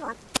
Come on.